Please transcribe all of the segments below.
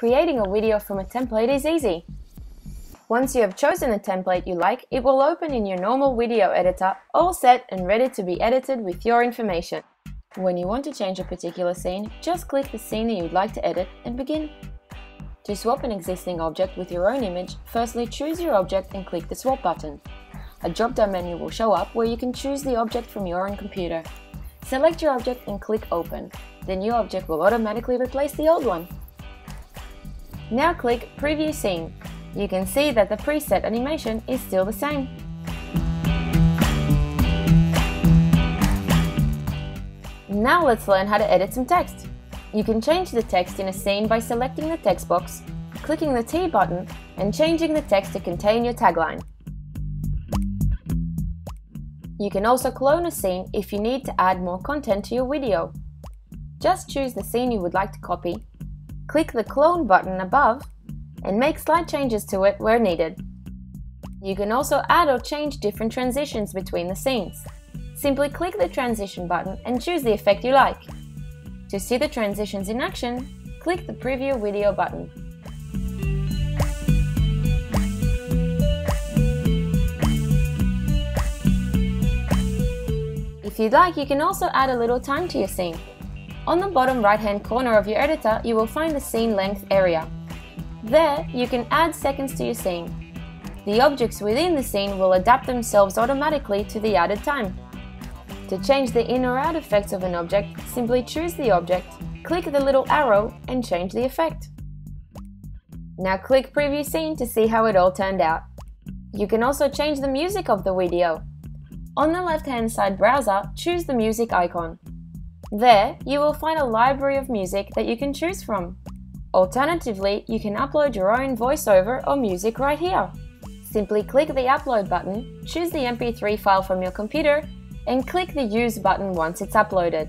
creating a video from a template is easy. Once you have chosen a template you like, it will open in your normal video editor, all set and ready to be edited with your information. When you want to change a particular scene, just click the scene that you'd like to edit and begin. To swap an existing object with your own image, firstly choose your object and click the swap button. A drop-down menu will show up where you can choose the object from your own computer. Select your object and click Open. The new object will automatically replace the old one. Now click Preview Scene. You can see that the preset animation is still the same. Now let's learn how to edit some text. You can change the text in a scene by selecting the text box, clicking the T button, and changing the text to contain your tagline. You can also clone a scene if you need to add more content to your video. Just choose the scene you would like to copy, click the clone button above, and make slight changes to it where needed. You can also add or change different transitions between the scenes. Simply click the transition button and choose the effect you like. To see the transitions in action, click the preview video button. If you'd like, you can also add a little time to your scene. On the bottom right hand corner of your editor, you will find the scene length area. There, you can add seconds to your scene. The objects within the scene will adapt themselves automatically to the added time. To change the in or out effects of an object, simply choose the object, click the little arrow and change the effect. Now click Preview Scene to see how it all turned out. You can also change the music of the video. On the left-hand side browser, choose the music icon. There, you will find a library of music that you can choose from. Alternatively, you can upload your own voiceover or music right here. Simply click the Upload button, choose the MP3 file from your computer and click the Use button once it's uploaded.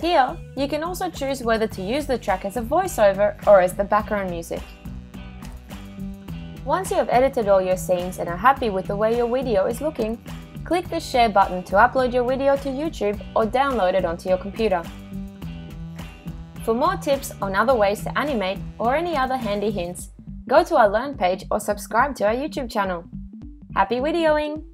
Here, you can also choose whether to use the track as a voiceover or as the background music. Once you have edited all your scenes and are happy with the way your video is looking, click the Share button to upload your video to YouTube or download it onto your computer. For more tips on other ways to animate or any other handy hints, go to our Learn page or subscribe to our YouTube channel. Happy videoing!